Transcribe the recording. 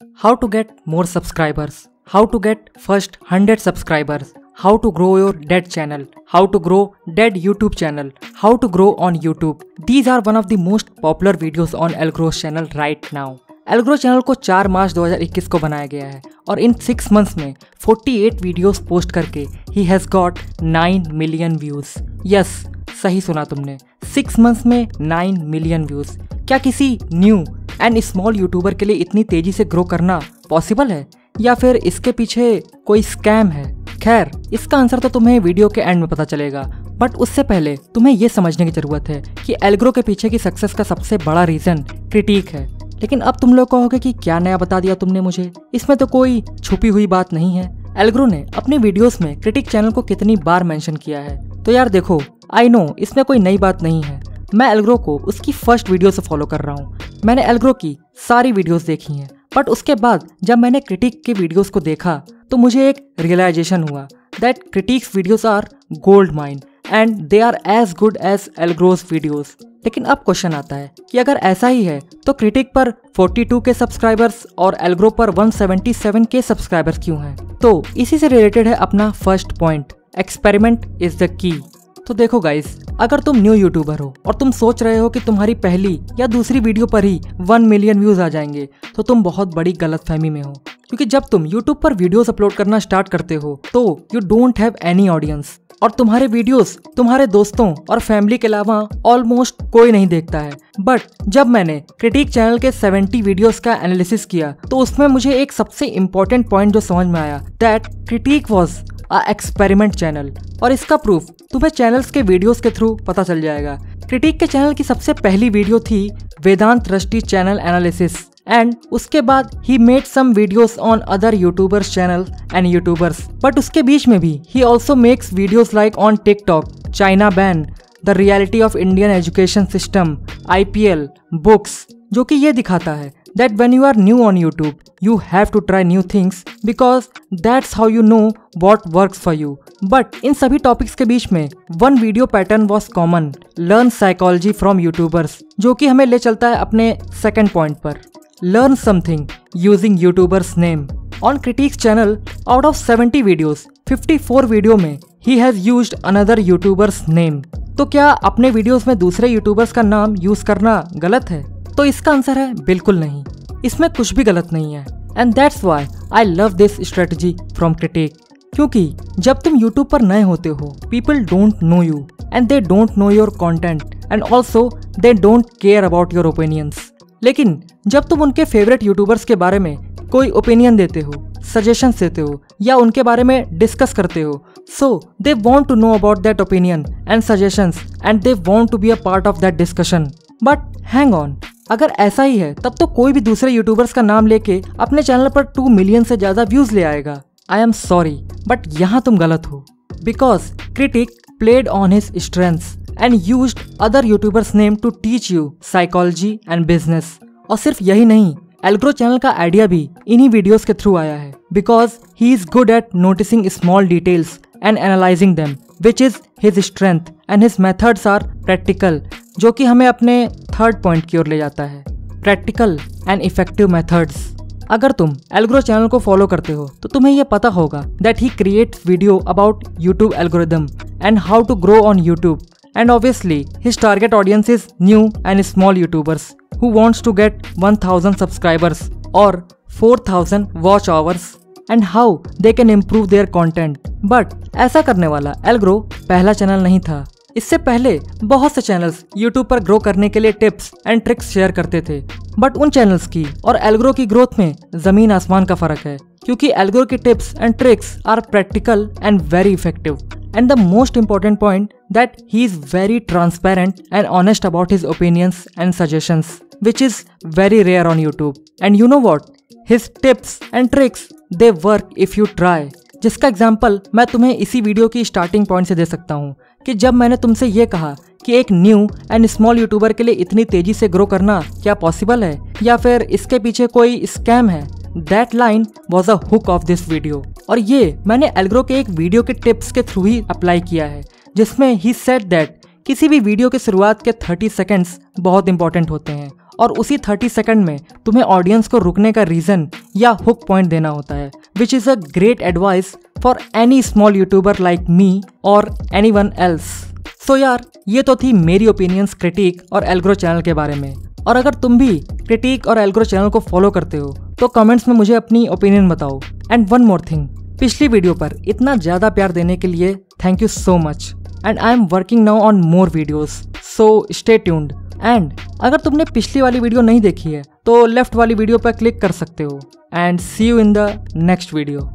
How to get more subscribers how to get first hundred subscribers how to grow your dead channel how to grow dead YouTube channel how to grow on YouTube these are one of the most popular videos on Algrow's channel right now Algrow channel को 4 मार्च 2021 को बनाया गया है और in six months में 48 videos post करके ही has got 9 million views yes सही सुना तुमने. सिक्स मंथ्स में 9 मिलियन व्यूज़ क्या किसी न्यू एंड स्मॉल यूट्यूबर के लिए इतनी तेज़ी से ग्रो करना पॉसिबल है? या फिर इसके पीछे कोई स्कैम है? खैर, इसका आंसर तो तुम्हें वीडियो के एंड में पता चलेगा। बट उससे पहले तुम्हें यह समझने की ज़रूरत है कि एल्ग्रो के पीछे की सक्सेस का सबसे बड़ा रीजन क्रिटिक है। लेकिन अब तुम लोग कहोगे कि क्या नया बता दिया तुमने मुझे? इसमें तो कोई छुपी हुई बात नहीं है। एल्ग्रो ने अपने वीडियोस में क्रिटिक चैनल को कितनी बार मेंशन किया है? तो यार देखो आई नो इसमें कोई नई बात नहीं है। मैं एल्ग्रो को उसकी फ़र्स्ट वीडियो से फॉलो कर रहा हूँ। मैंने एल्ग्रो की सारी वीडियोस देखी हैं। बट उसके बाद जब मैंने क्रिटिक के वीडियोस को देखा तो मुझे एक रियलाइजेशन हुआ that critics videos are gold mine and they are as good as Algrow's videos लेकिन अब क्वेश्चन आता है कि अगर ऐसा ही है तो क्रिटिक पर 42 के सब्सक्राइबर्स और एलग्रो पर 177 के सब्सक्राइबर्स क्यों हैं? तो इसी से रिलेटेड है अपना first point experiment is the key तो देखो गाइस अगर तुम न्यू यूट्यूबर हो और तुम सोच रहे हो कि तुम्हारी पहली या दूसरी वीडियो पर ही वन मिलियन व्यूज़ आ जाएँगे तो तुम बहुत बड़ी गलतफहमी में हो। क्योंकि जब तुम यूट्यूब पर वीडियोस अपलोड करना स्टार्ट करते हो तो you don't have any audience और तुम्हारे वीडियोस तुम्हारे दोस्तों और फैमिली के अलावा ऑलमोस्ट कोई नहीं देखता है. बट जब मैंने क्रिटिक चैनल के 70 वीडियोस का एनालिसिस किया तो उसमें मुझे एक सबसे इम्पोर्टेंट पॉइंट जो समझ में आया that critic was a experiment channel और इसका प्रूफ तुम्हें चैनल्स के वीडियोस के थ्रू पता चल जाएगा. क्रिटिक के चैनल की सबसे पहली वीडियो थी वेदांत रष्टि चैनल एनालिसिस एंड उसके बाद he made some videos on other YouTubers channel and YouTubers but उसके बीच में भी he also makes videos like on TikTok China ban the reality of Indian education system IPL books जो कि ये दिखाता है that when you are new on YouTube, you have to try new things because that's how you know what works for you. But इन सभी topics के बीच में one video pattern was common learn psychology from YouTubers जो कि हमें ले चलता है अपने सेकेंड पॉइंट पर learn something using YouTubers name on critics channel out of 70 videos 54 video में he has used another YouTubers name तो क्या अपने वीडियोस में दूसरे यूट्यूबर्स का नाम यूज़ करना गलत है? तो इसका आंसर है बिल्कुल नहीं। इसमें कुछ भी गलत नहीं है। And that's why I love this strategy from critic क्योंकि जब तुम यूट्यूब पर नए होते हो people don't know you and they don't know your content and also they don't care about your opinions लेकिन जब तुम उनके फेवरेट यूट्यूबर्स के बारे में कोई ओपिनियन देते हो सजेशन देते हो, या उनके बारे में डिस्कस करते हो so they want to know about that opinion and suggestion and they want to be a part of that discussion but hang on अगर ऐसा ही है, तब तो कोई भी दूसरे यूट्यूबर्स का नाम लेके अपने चैनल पर टू मिलियन से ज़्यादा व्यूज़ ले आएगा। आई एम सॉरी बट यहाँ तुम गलत हो। Because critic played on his strength and use other YouTubers name to teach you psychology and business और सिर्फ़ यही नहीं एल्ग्रो चैनल का आइडिया भी इन्हीं वीडियोस के थ्रू आया है। Because he is good at noticing small details and analysing them which is his strength and his methods are practical जो कि हमें अपने थर्ड पॉइंट की ओर ले जाता है। प्रैक्टिकल एंड इफ़ेक्टिव मेथड्स अगर तुम एल्ग्रो चैनल को फॉलो करते हो तो तुम्हें यह पता होगा that he create video about YouTube algorithm to grow on YouTube and obviously his target audience is new and small YouTubers who wants to get one thousand subscribers और four thousand watch hours and how they can improve their content but ऐसा करने वाला एल्ग्रो पहला channel नहीं था। इससे पहले बहुत से चैनल्स यूट्यूब पर ग्रो करने के लिए टिप्स एंड ट्रिक्स शेयर करते थे। बट उन चैनल्स की और एल्ग्रो की ग्रोथ में ज़मीन आसमान का फ़र्क है, क्योंकि एल्ग्रो की tips and tricks are practical and very effective and the most important point that he is very transparent and honest about his opinions and suggestions which is very rare on YouTube. And you know what? His tips and tricks, they work if you try. जिसका example मैं तुम्हें इसी video की starting point से दे सकता हूँ कि जब मैंने तुमसे ये कहा कि एक न्यू एंड स्मॉल यूट्यूबर के लिए इतनी तेज़ी से ग्रो करना क्या पॉसिबल है या फिर इसके पीछे कोई स्कैम है that line was a hook of this video और ये मैंने एल्ग्रो के एक वीडियो के टिप्स के थ्रू ही अप्लाई किया है, जिसमें ही सेट दैट किसी भी वीडियो के शुरुआत के 30 सेकेंड्स बहुत इंपॉर्टेंट होते हैं और उसी 30 सेकंड में तुम्हें ऑडियंस को रुकने का रीजन या हुक पॉइंट देना होता है which is a great advice for any small YouTuber like me और एनी वन एल्स सो यार, ये तो थी मेरी ओपिनियंस क्रिटिक और एल्ग्रो चैनल के बारे में। और अगर तुम भी क्रिटिक और एल्ग्रो चैनल को फॉलो करते हो तो कमेंट्स में मुझे अपनी ओपिनियन बताओ। एंड वन मोर थिंग पिछली वीडियो पर इतना ज़्यादा प्यार देने के लिए thank you so much and I am working now on more videos so stay tuned and अगर तुमने पिछली वाली वीडियो नहीं देखी है तो लेफ़्ट वाली वीडियो पर क्लिक कर सकते हो। And see you in the next video